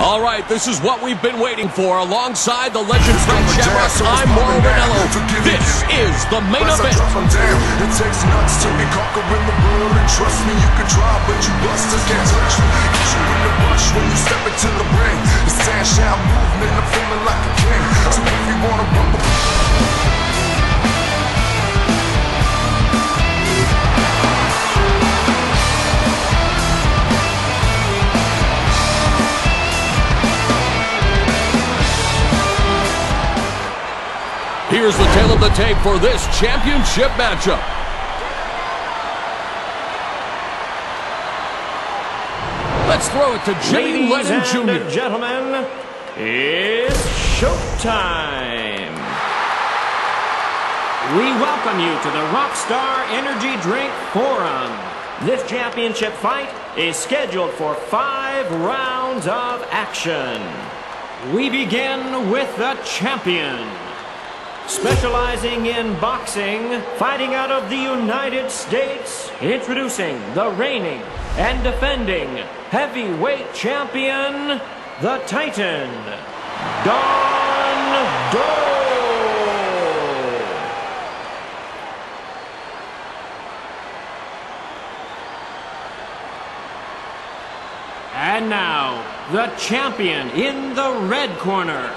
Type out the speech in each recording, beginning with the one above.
All right, this is what we've been waiting for. Alongside the legend Frank Shamrock, I'm Mauro Ranallo. This is the main event. It takes nuts to be conquering the world, and trust me, you can try, but you busters can't touch me. Get you in the rush when you step into the ring. Shout movement, I'm feeling like Here's the tale of the tape for this championship matchup. Let's throw it to Jimmy Ladies Lennon and Jr. gentlemen, it's showtime. We welcome you to the Rockstar Energy Drink Forum. This championship fight is scheduled for five rounds of action. We begin with the champion. Specializing in boxing, fighting out of the United States, introducing the reigning and defending heavyweight champion, the Titan, Don Dole. And now, the champion in the red corner.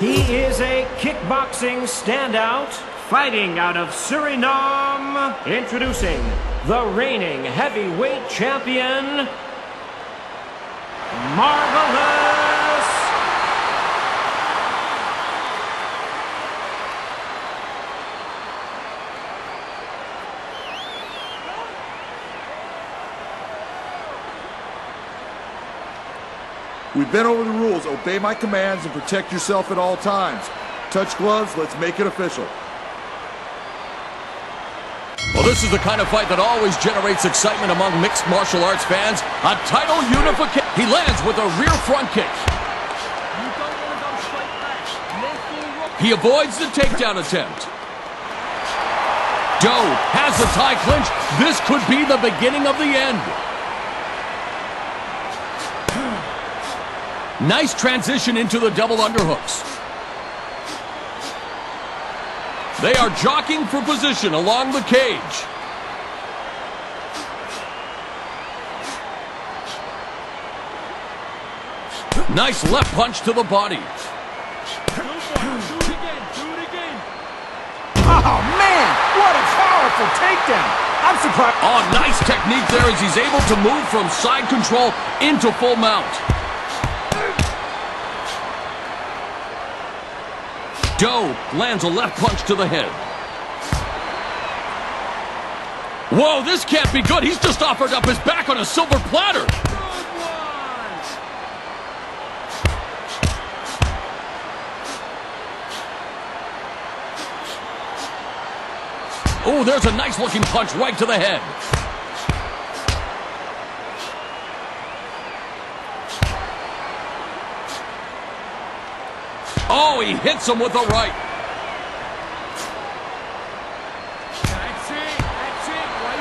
He is a kickboxing standout, fighting out of Suriname. Introducing the reigning heavyweight champion, Marvelous We've been over the rules. Obey my commands and protect yourself at all times. Touch gloves. Let's make it official. Well, this is the kind of fight that always generates excitement among mixed martial arts fans. A title unification. He lands with a rear front kick. He avoids the takedown attempt. Doe has the Thai clinch. This could be the beginning of the end. Nice transition into the double underhooks. They are jockeying for position along the cage. Nice left punch to the body. Oh, man! What a powerful takedown! I'm surprised. Oh, nice technique there as he's able to move from side control into full mount. Doe lands a left punch to the head. Whoa, this can't be good. He's just offered up his back on a silver platter. Oh, there's a nice looking punch right to the head. Oh, he hits him with a right. That's it. That's it. Way.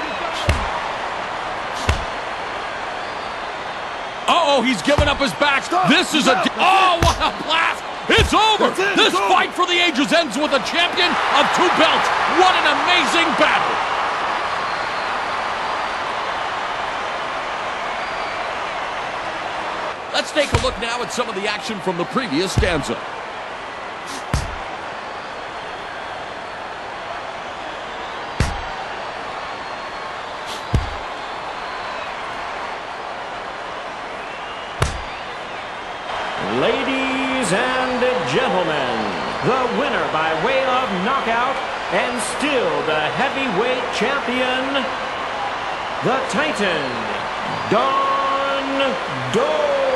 Uh oh, he's giving up his back. This is a. Oh, what a blast! It's over. It, This it's over. fight for the ages ends with a champion of two belts. What an amazing battle! Let's take a look now at some of the action from the previous stanza. Ladies and gentlemen, the winner by way of knockout and still the heavyweight champion, the Titan, Don Dole.